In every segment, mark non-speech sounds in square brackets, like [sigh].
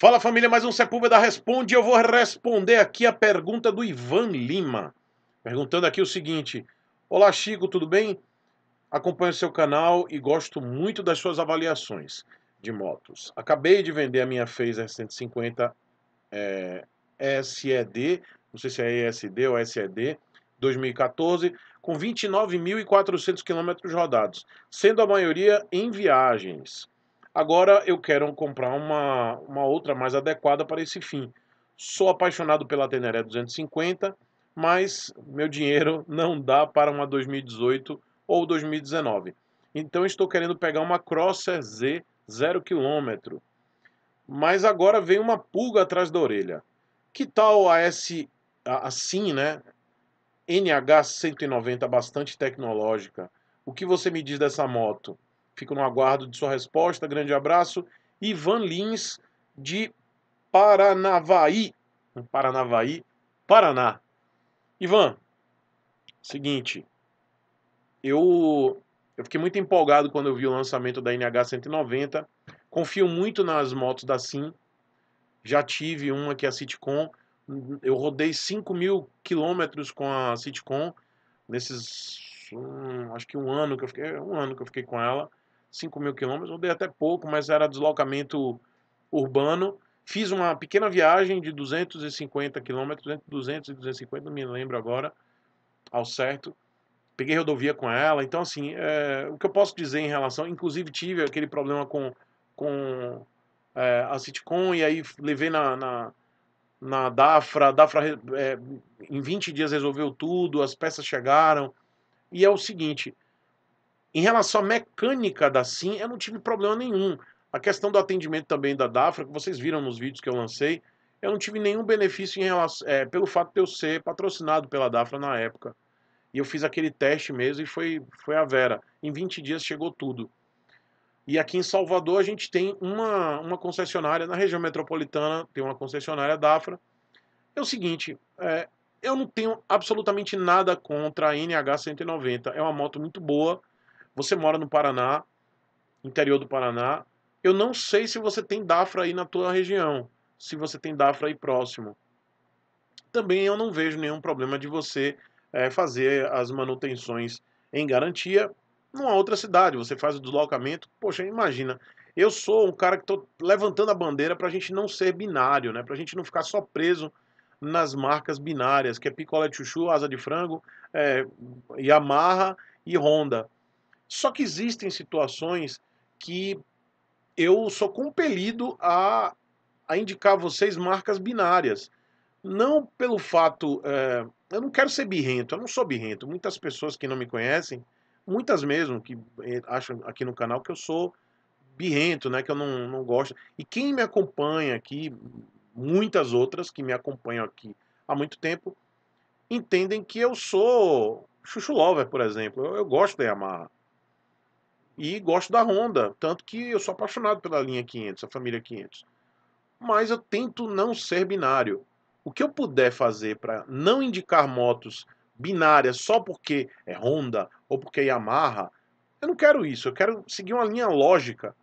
Fala família, mais um Sepúlveda Responde. Eu vou responder aqui a pergunta do Ivan Lima. Perguntando aqui o seguinte: Olá Chico, tudo bem? Acompanho seu canal e gosto muito das suas avaliações de motos. Acabei de vender a minha Phaser 150 é, SED, não sei se é ESD ou SED, 2014, com 29.400 km rodados, sendo a maioria em viagens. Agora eu quero comprar uma, uma outra mais adequada para esse fim. Sou apaixonado pela Teneré 250, mas meu dinheiro [laughs] não dá para uma 2018 ou 2019. Então estou querendo pegar uma Crosser Z 0 km. Mas agora vem uma pulga atrás da orelha. Que tal a S assim, né? NH 190 bastante tecnológica. O que você me diz dessa moto? Fico no aguardo de sua resposta. Grande abraço. Ivan Lins, de Paranavaí. Paranavaí, Paraná. Ivan, seguinte. Eu, eu fiquei muito empolgado quando eu vi o lançamento da NH 190. Confio muito nas motos da Sim. Já tive uma que é a Citicon. Eu rodei 5 mil quilômetros com a Citicon nesses um, acho que um ano que eu fiquei um ano que eu fiquei com ela 5 mil quilômetros, rodei até pouco, mas era deslocamento urbano. Fiz uma pequena viagem de 250 quilômetros, entre 200 e 250, não me lembro agora, ao certo. Peguei rodovia com ela, então assim, é, o que eu posso dizer em relação, inclusive tive aquele problema com, com é, a Citicon, e aí levei na, na, na Dafra, Dafra é, em 20 dias resolveu tudo, as peças chegaram, e é o seguinte, em relação à mecânica da SIM, eu não tive problema nenhum. A questão do atendimento também da Dafra, que vocês viram nos vídeos que eu lancei, eu não tive nenhum benefício em relação, é, pelo fato de eu ser patrocinado pela Dafra na época. E eu fiz aquele teste mesmo e foi, foi a Vera. Em 20 dias chegou tudo. E aqui em Salvador a gente tem uma, uma concessionária, na região metropolitana tem uma concessionária Dafra. É o seguinte, é, eu não tenho absolutamente nada contra a NH 190. É uma moto muito boa, você mora no Paraná, interior do Paraná. Eu não sei se você tem Dafra aí na tua região, se você tem Dafra aí próximo. Também eu não vejo nenhum problema de você é, fazer as manutenções em garantia numa outra cidade. Você faz o deslocamento. Poxa, imagina. Eu sou um cara que estou levantando a bandeira para a gente não ser binário, né? para a gente não ficar só preso nas marcas binárias, que é picolé de chuchu, asa de frango, é, Yamaha e Honda. Só que existem situações que eu sou compelido a, a indicar a vocês marcas binárias. Não pelo fato. É, eu não quero ser birrento, eu não sou birrento. Muitas pessoas que não me conhecem, muitas mesmo, que é, acham aqui no canal que eu sou birrento, né? Que eu não, não gosto. E quem me acompanha aqui, muitas outras que me acompanham aqui há muito tempo, entendem que eu sou chuchu lover, por exemplo. Eu, eu gosto da Yamaha. E gosto da Honda, tanto que eu sou apaixonado pela linha 500, a família 500. Mas eu tento não ser binário. O que eu puder fazer para não indicar motos binárias só porque é Honda ou porque é Yamaha, eu não quero isso. Eu quero seguir uma linha lógica,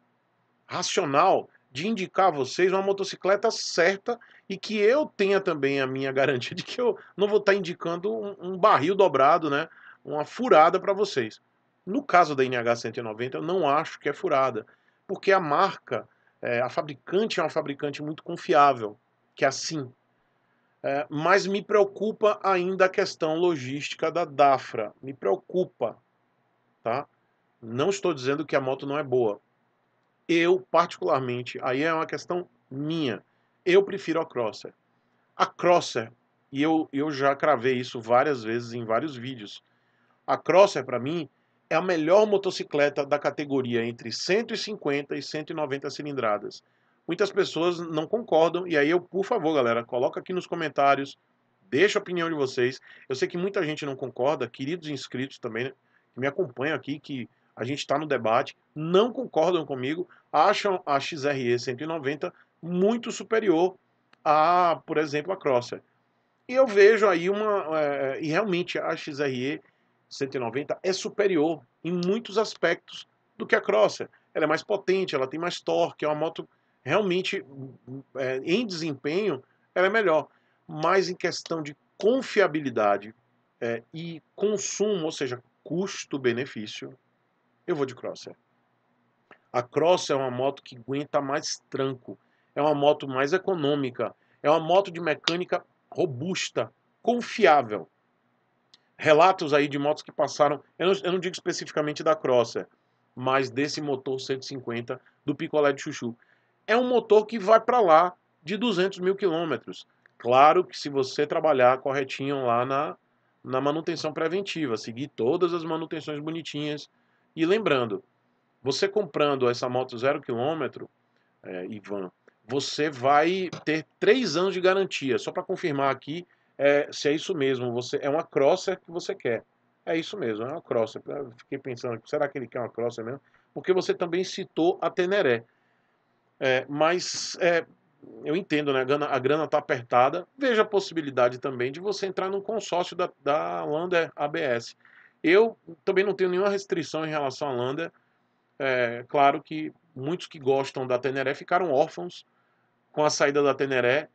racional, de indicar a vocês uma motocicleta certa e que eu tenha também a minha [laughs] garantia de que eu não vou estar indicando um, um barril dobrado, né? Uma furada para vocês. No caso da NH 190, eu não acho que é furada, porque a marca, é, a fabricante é uma fabricante muito confiável, que é assim. É, mas me preocupa ainda a questão logística da Dafra, me preocupa, tá? Não estou dizendo que a moto não é boa. Eu, particularmente, aí é uma questão minha, eu prefiro a Crosser. A Crosser, e eu, eu já cravei isso várias vezes em vários vídeos, a Crosser, para mim, é a melhor motocicleta da categoria entre 150 e 190 cilindradas. Muitas pessoas não concordam, e aí eu, por favor, galera, coloca aqui nos comentários, deixa a opinião de vocês. Eu sei que muita gente não concorda, queridos inscritos também, né, que me acompanham aqui, que a gente está no debate, não concordam comigo, acham a XRE 190 muito superior a, por exemplo, a Crosser. E eu vejo aí uma. É, e realmente a XRE 190 é superior em muitos aspectos do que a Crosser. Ela é mais potente, ela tem mais torque, é uma moto realmente, é, em desempenho, ela é melhor. Mas em questão de confiabilidade é, e consumo, ou seja, custo-benefício, eu vou de Crosser. A Crosser é uma moto que aguenta mais tranco, é uma moto mais econômica, é uma moto de mecânica robusta, confiável. Relatos aí de motos que passaram, eu não, eu não digo especificamente da Crosser, mas desse motor 150 do Picolé de Chuchu. É um motor que vai para lá de 200 mil quilômetros. Claro que se você trabalhar corretinho lá na, na manutenção preventiva, seguir todas as manutenções bonitinhas. E lembrando, você comprando essa moto zero quilômetro, é, Ivan, você vai ter três anos de garantia. Só para confirmar aqui é, se é isso mesmo. Você é uma crosser que você quer. É isso mesmo, é uma crosser. Eu fiquei pensando, será que ele quer uma crosser mesmo? Porque você também citou a Teneré. É, mas é, eu entendo, né? A grana está apertada. Veja a possibilidade também de você entrar num consórcio da, da Lander ABS. Eu também não tenho nenhuma restrição em relação à Lander. É, claro que muitos que gostam da Teneré ficaram órfãos com a saída da Teneré.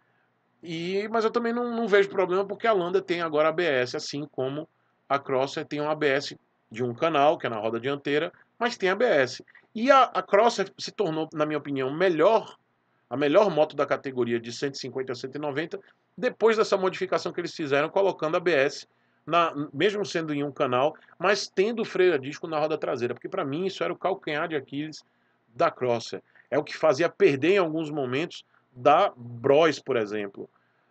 E, mas eu também não, não vejo problema porque a Lander tem agora ABS, assim como a Crosser tem um ABS de um canal, que é na roda dianteira, mas tem ABS. E a, a Crosser se tornou, na minha opinião, melhor a melhor moto da categoria de 150 a 190, depois dessa modificação que eles fizeram, colocando ABS, na, mesmo sendo em um canal, mas tendo freio a disco na roda traseira, porque para mim isso era o calcanhar de Aquiles da Crosser. É o que fazia perder em alguns momentos da Bros, por exemplo.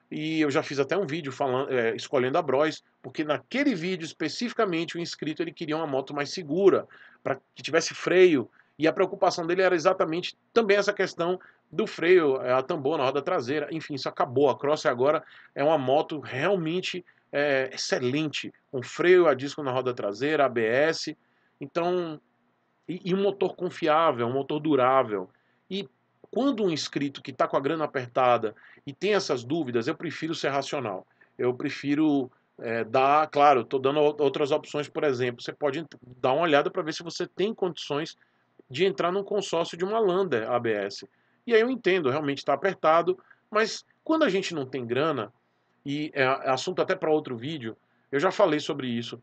E eu já fiz até um vídeo falando, é, escolhendo a Bros, porque naquele vídeo especificamente o inscrito ele queria uma moto mais segura, para que tivesse freio, e a preocupação dele era exatamente também essa questão do freio, a tambor na roda traseira, enfim, isso acabou. A Cross agora é uma moto realmente é, excelente, com freio a disco na roda traseira, ABS, então e, e um motor confiável, um motor durável. Quando um inscrito que está com a grana apertada e tem essas dúvidas, eu prefiro ser racional. Eu prefiro é, dar, claro, estou dando outras opções, por exemplo, você pode dar uma olhada para ver se você tem condições de entrar num consórcio de uma Lander ABS. E aí eu entendo, realmente está apertado, mas quando a gente não tem grana, e é, é assunto até para outro vídeo, eu já falei sobre isso.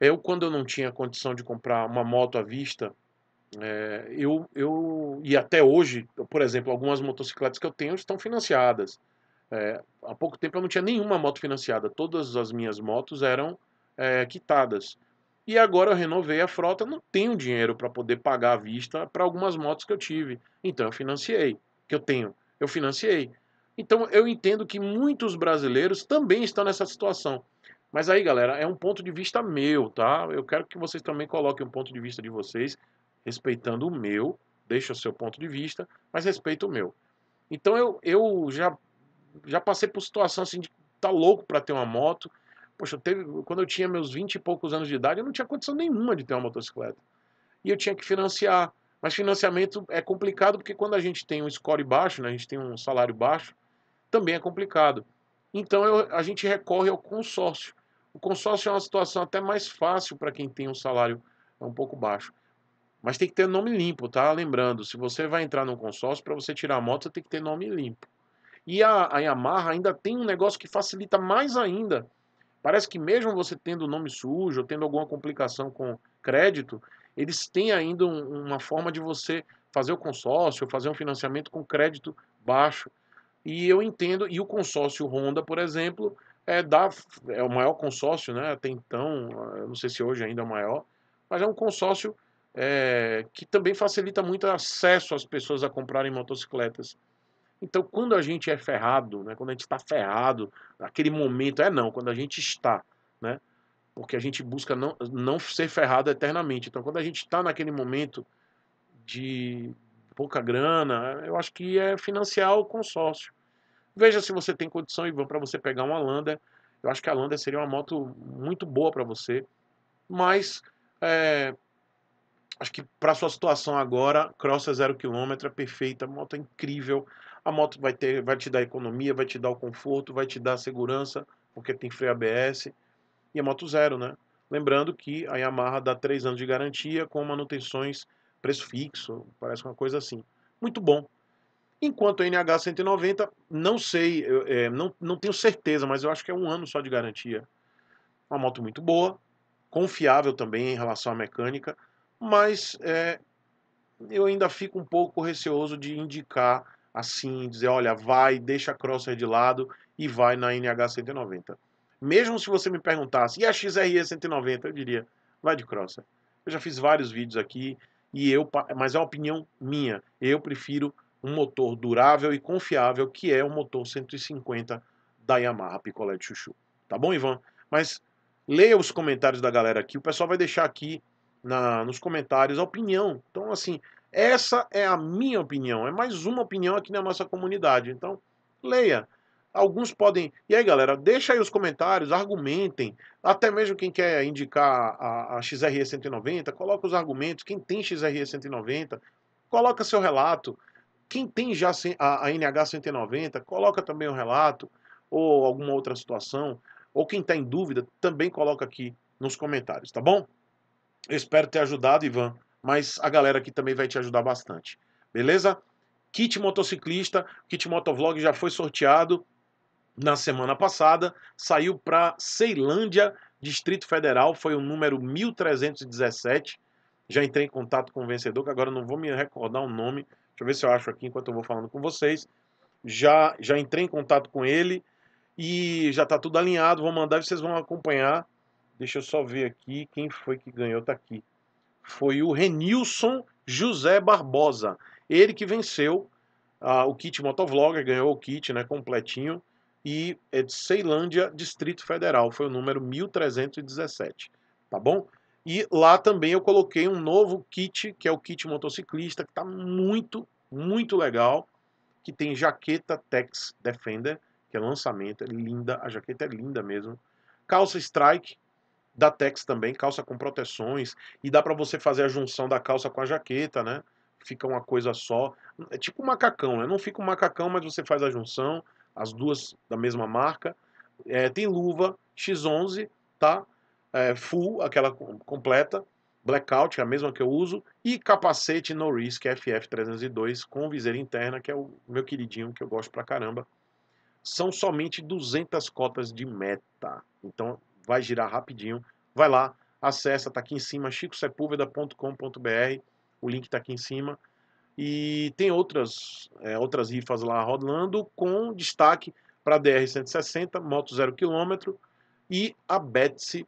Eu, quando eu não tinha condição de comprar uma moto à vista, é, eu, eu, e até hoje, por exemplo, algumas motocicletas que eu tenho estão financiadas. É, há pouco tempo eu não tinha nenhuma moto financiada, todas as minhas motos eram é, quitadas. E agora eu renovei a frota, não tenho dinheiro para poder pagar à vista para algumas motos que eu tive. Então eu financiei, que eu tenho, eu financiei. Então eu entendo que muitos brasileiros também estão nessa situação. Mas aí, galera, é um ponto de vista meu, tá? Eu quero que vocês também coloquem um ponto de vista de vocês, respeitando o meu, deixa o seu ponto de vista, mas respeita o meu. Então eu, eu já, já passei por situação assim de tá louco para ter uma moto, Poxa, teve, quando eu tinha meus 20 e poucos anos de idade, eu não tinha condição nenhuma de ter uma motocicleta. E eu tinha que financiar. Mas financiamento é complicado porque quando a gente tem um score baixo, né, a gente tem um salário baixo, também é complicado. Então eu, a gente recorre ao consórcio. O consórcio é uma situação até mais fácil para quem tem um salário um pouco baixo. Mas tem que ter nome limpo, tá? Lembrando, se você vai entrar no consórcio, para você tirar a moto, você tem que ter nome limpo. E a, a Yamaha ainda tem um negócio que facilita mais ainda Parece que mesmo você tendo nome sujo, ou tendo alguma complicação com crédito, eles têm ainda um, uma forma de você fazer o consórcio, fazer um financiamento com crédito baixo. E eu entendo, e o consórcio Honda, por exemplo, é, da, é o maior consórcio, né? Até então, não sei se hoje ainda é o maior, mas é um consórcio é, que também facilita muito acesso às pessoas a comprarem motocicletas. Então, quando a gente é ferrado, né, quando a gente está ferrado, naquele momento, é não, quando a gente está, né? Porque a gente busca não, não ser ferrado eternamente. Então, quando a gente está naquele momento de pouca grana, eu acho que é financiar o consórcio. Veja se você tem condição, Ivan, para você pegar uma Lander. Eu acho que a Lander seria uma moto muito boa para você. Mas, é, acho que para sua situação agora, Cross é zero quilômetro, é perfeita, moto é incrível. A moto vai, ter, vai te dar economia, vai te dar o conforto, vai te dar segurança, porque tem freio ABS. E a moto zero, né? Lembrando que a Yamaha dá 3 anos de garantia com manutenções preço fixo, parece uma coisa assim. Muito bom. Enquanto a NH 190, não sei, eu, é, não, não tenho certeza, mas eu acho que é um ano só de garantia. Uma moto muito boa, confiável também em relação à mecânica, mas é, eu ainda fico um pouco receoso de indicar assim, dizer, olha, vai, deixa a Crosser de lado e vai na NH 190. Mesmo se você me perguntasse, e a XRE 190? Eu diria, vai de Crosser. Eu já fiz vários vídeos aqui, e eu, mas é uma opinião minha. Eu prefiro um motor durável e confiável, que é o motor 150 da Yamaha Picolé de Chuchu. Tá bom, Ivan? Mas leia os comentários da galera aqui. O pessoal vai deixar aqui na, nos comentários a opinião. Então, assim, essa é a minha opinião. É mais uma opinião aqui na nossa comunidade. Então, leia. Alguns podem. E aí, galera, deixa aí os comentários, argumentem. Até mesmo quem quer indicar a, a XRE 190, coloca os argumentos. Quem tem XRE 190, coloca seu relato. Quem tem já a, a NH 190, coloca também o relato, ou alguma outra situação, ou quem está em dúvida, também coloca aqui nos comentários, tá bom? Eu espero ter ajudado, Ivan, mas a galera aqui também vai te ajudar bastante, beleza? Kit motociclista, kit motovlog já foi sorteado na semana passada, saiu para Ceilândia, Distrito Federal, foi o número 1317. Já entrei em contato com o vencedor, que agora não vou me recordar o nome, Deixa eu ver se eu acho aqui enquanto eu vou falando com vocês. Já, já entrei em contato com ele e já está tudo alinhado. Vou mandar e vocês vão acompanhar. Deixa eu só ver aqui quem foi que ganhou. Está aqui. Foi o Renilson José Barbosa. Ele que venceu uh, o kit Motovlogger, ganhou o kit né, completinho. E é de Ceilândia, Distrito Federal. Foi o número 1317. Tá bom? E lá também eu coloquei um novo kit, que é o kit motociclista, que está muito, muito legal, que tem jaqueta Tex Defender, que é lançamento, é linda, a jaqueta é linda mesmo. Calça Strike da Tex também, calça com proteções, e dá para você fazer a junção da calça com a jaqueta, né? Fica uma coisa só. É tipo um macacão, né? Não fica um macacão, mas você faz a junção, as duas da mesma marca. É, tem luva X11, tá? é, full, aquela completa, blackout, é a mesma que eu uso, e capacete no risk FF302 com viseira interna, que é o meu queridinho que eu gosto pra caramba. São somente 200 cotas de meta. Então vai girar rapidinho. Vai lá, acessa, tá aqui em cima, chicosepulveda.com.br. O link tá aqui em cima. E tem outras, é, outras rifas lá rolando com destaque para DR-160, moto 0 km e a Betsy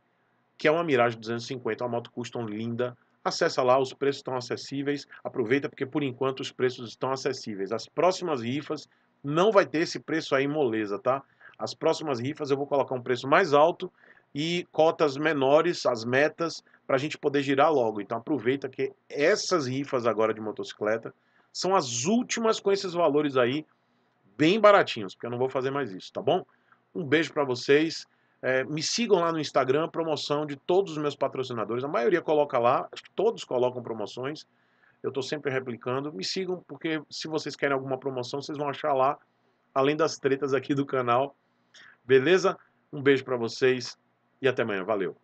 que é uma Mirage 250, uma moto custom linda. Acessa lá, os preços estão acessíveis. Aproveita porque por enquanto os preços estão acessíveis. As próximas rifas não vai ter esse preço aí moleza, tá? As próximas rifas eu vou colocar um preço mais alto e cotas menores, as metas, para a gente poder girar logo. Então aproveita que essas rifas agora de motocicleta são as últimas com esses valores aí bem baratinhos, porque eu não vou fazer mais isso, tá bom? Um beijo para vocês. É, me sigam lá no Instagram, promoção de todos os meus patrocinadores. A maioria coloca lá, acho que todos colocam promoções. Eu estou sempre replicando. Me sigam, porque se vocês querem alguma promoção, vocês vão achar lá, além das tretas aqui do canal. Beleza? Um beijo para vocês e até amanhã. Valeu!